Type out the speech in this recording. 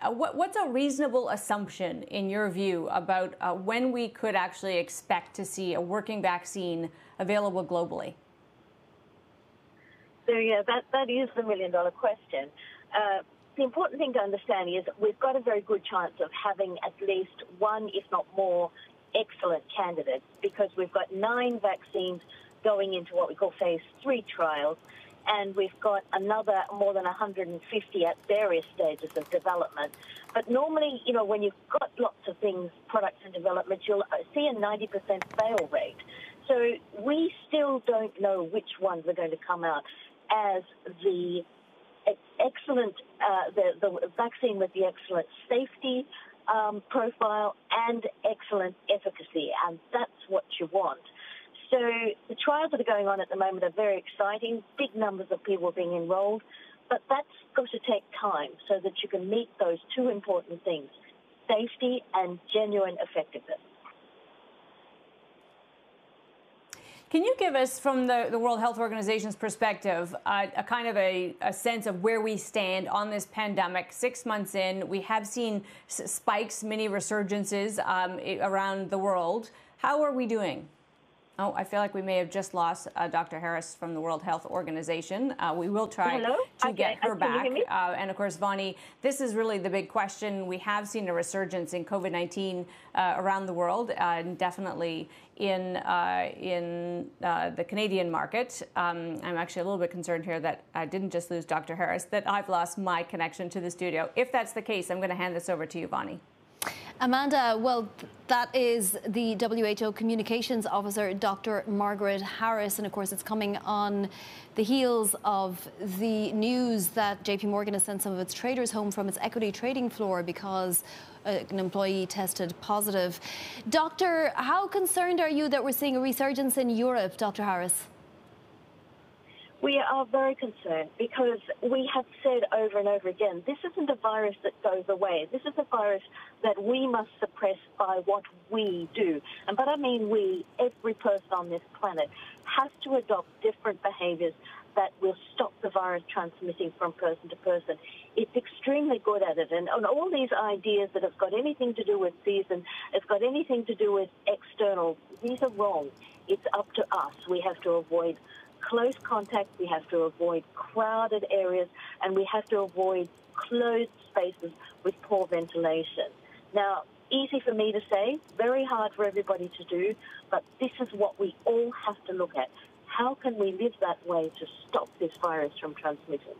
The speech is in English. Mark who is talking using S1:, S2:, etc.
S1: Uh, what, what's a reasonable assumption, in your view, about uh, when we could actually expect to see a working vaccine available globally?
S2: So, yeah, that, that is the million dollar question. Uh, the important thing to understand is we've got a very good chance of having at least one, if not more, excellent candidates because we've got nine vaccines going into what we call phase three trials, and we've got another more than 150 at various stages of development. But normally, you know, when you've got lots of things, products in development, you'll see a 90% fail rate. So we still don't know which ones are going to come out as the excellent, uh, the, the vaccine with the excellent safety um, profile and excellent efficacy, and that's what you want. So the trials that are going on at the moment are very exciting. Big numbers of people are being enrolled, but that's got to take time so that you can meet those two important things: safety and genuine effectiveness.
S1: Can you give us, from the, the World Health Organization's perspective, uh, a kind of a, a, sense of where we stand on this pandemic? Six months in, we have seen spikes, mini resurgences um, around the world. How are we doing? Oh, I feel like we may have just lost uh, Dr. Harris from the World Health Organization. Uh, we will try
S2: Hello?
S1: to
S2: okay.
S1: get her back. Uh, and of course, Vonnie, this is really the big question. We have seen a resurgence in COVID 19 uh, around the world, uh, and definitely in, uh, in the Canadian market. Um, I'm actually a little bit concerned here that I didn't just lose Dr. Harris, that I've lost my connection to the studio. If that's the case, I'm going to hand this over to you, Vonnie.
S3: Amanda, well, that is the WHO Communications Officer, Dr. Margaret Harris. And of course, it's coming on the heels of the news that JP Morgan has sent some of its traders home from its equity trading floor because uh, an employee tested positive. Doctor, how concerned are you that we're seeing a resurgence in Europe, Dr. Harris?
S2: We are very concerned because we have said over and over again, this isn't a virus that goes away. This is a virus that we must suppress by what we do. And but I mean we, every person on this planet, has to adopt different behaviors that will stop the virus transmitting from person to person. It's extremely good at it. And, and all these ideas that have got anything to do with season, it's got anything to do with external, these are wrong. It's up to us. We have to avoid close contact, we have to avoid crowded areas, and we have to avoid closed spaces with poor ventilation. Now, easy for me to say, very hard for everybody to do, but this is what we all have to look at. How can we live that way to stop this virus from transmitting?